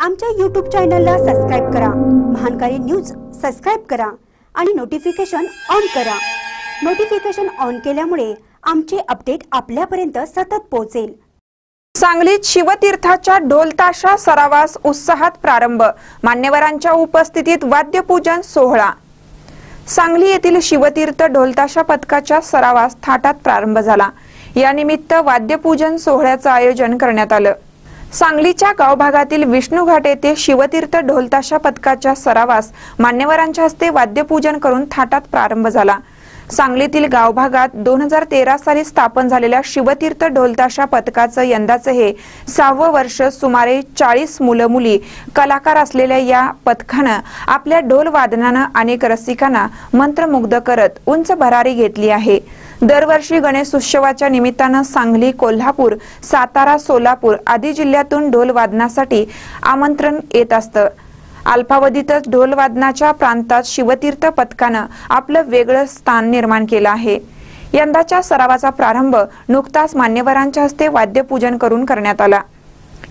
आमच्या यूट्यूब चॅनलला सबस्क्राईब करा. महानकारी न्यूज सबस्क्राईब करा आणि नोटिफिकेशन ऑन करा. नोटिफिकेशन ऑन केल्यामुळे आमचे अपडेट आपल्यापर्यंत सतत पोहोचेल. सांगलीत शिवतीर्थाच्या ढोलताशा सरावास उत्साहात प्रारंभ. मान्यवरांच्या उपस्थितीत वाद्यपूजन सोहळा. सांगली येथील शिवतीर्थ ढोलताशा पथकाच्या सरावास थाटात प्रारंभ झाला. यानिमित्त वाद्यपूजन सोहळ्याचं आयोजन करण्यात आलं. सांगलीच्या गावभागातील विष्णुघाट येथे शिवतीर्थ ढोलताशा पथकाच्या सरावास मान्यवरांच्या हस्ते वाद्यपूजन करून थाटात प्रारंभ झाला. सांगलीतील गावभागात दोन हजार तेरा साली स्थापन झालेल्या शिवतीर्थ ढोलताशा पथकाचं यंदाचं हे सहावं वर्ष सुमारे चाळीस मुलं मुली कलाकार असलेल्या या पथकानं आपल्या ढोल वादनानं अनेक रसिकांना मंत्रमुग्ध करत उंच भरारी घेतली आहे. दरवर्षी गणेश उत्सवाच्या निमित्तानं सांगली कोल्हापूर सातारा सोलापूर आदी जिल्ह्यातून ढोल वादनासाठी आमंत्रण येत असतं. अल्पावधीतच ढोल वादनाच्या प्रांतात शिवतीर्थ पथकानं आपलं वेगळं स्थान निर्माण केलं आहे. यंदाच्या सरावाचा प्रारंभ नुकताच मान्यवरांच्या हस्ते वाद्यपूजन करून करण्यात आला.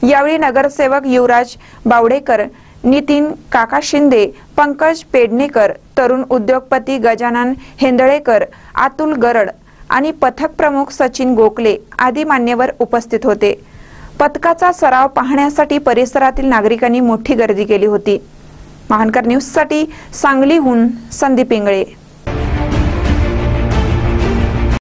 यावेळी नगरसेवक युवराज बावडेकर नितीन काका शिंदे पंकज पेडणेकर तरुण उद्योगपती गजानन हेंदळेकर अतुल गरड आणि पथक प्रमुख सचिन गोखले आदी मान्यवर उपस्थित होते. पथकाचा सराव पाहण्यासाठी परिसरातील नागरिकांनी मोठी गर्दी केली होती. महानकर न्यूजसाठी सांगलीहून संदीप इंगळे.